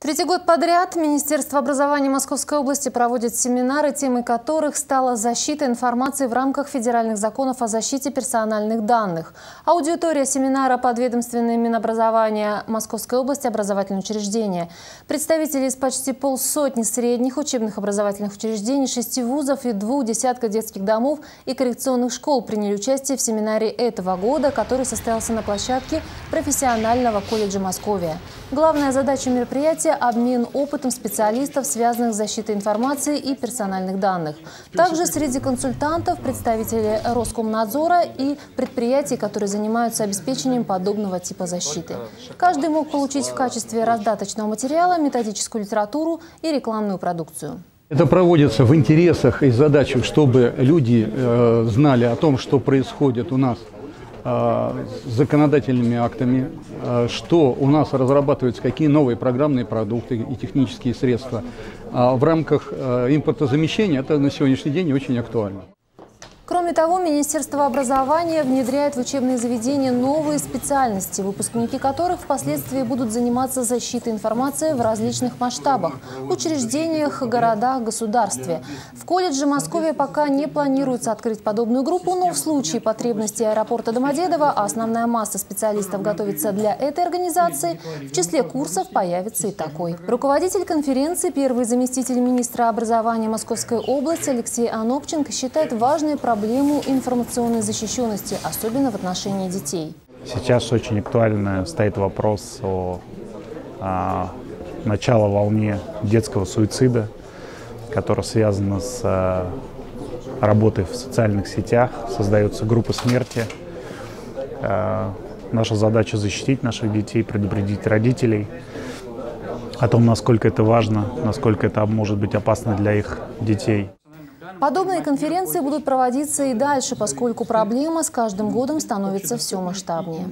Третий год подряд Министерство образования Московской области проводит семинары, темой которых стала защита информации в рамках федеральных законов о защите персональных данных. Аудитория семинара подведомственное Минобразования Московской области образовательные учреждения. Представители из почти полсотни средних учебных образовательных учреждений, шести вузов и двух десятков детских домов и коррекционных школ приняли участие в семинаре этого года, который состоялся на площадке профессионального колледжа Московия. Главная задача мероприятия – обмен опытом специалистов, связанных с защитой информации и персональных данных. Также среди консультантов представители Роскомнадзора и предприятий, которые занимаются обеспечением подобного типа защиты. Каждый мог получить в качестве раздаточного материала методическую литературу и рекламную продукцию. Это проводится в интересах и задачах, чтобы люди э, знали о том, что происходит у нас законодательными актами, э, что у нас разрабатываются, какие новые программные продукты и технические средства. А в рамках э, импортозамещения это на сегодняшний день очень актуально. Кроме того, Министерство образования внедряет в учебные заведения новые специальности, выпускники которых впоследствии будут заниматься защитой информации в различных масштабах – учреждениях, городах, государстве. В колледже Москвы пока не планируется открыть подобную группу, но в случае потребности аэропорта Домодедово, а основная масса специалистов готовится для этой организации, в числе курсов появится и такой. Руководитель конференции, первый заместитель министра образования Московской области Алексей Анопченко считает важной проблемой проблему информационной защищенности, особенно в отношении детей. Сейчас очень актуально стоит вопрос о, о начало волне детского суицида, которая связана с а, работой в социальных сетях, создаются группы смерти. А, наша задача защитить наших детей, предупредить родителей о том, насколько это важно, насколько это может быть опасно для их детей. Подобные конференции будут проводиться и дальше, поскольку проблема с каждым годом становится все масштабнее.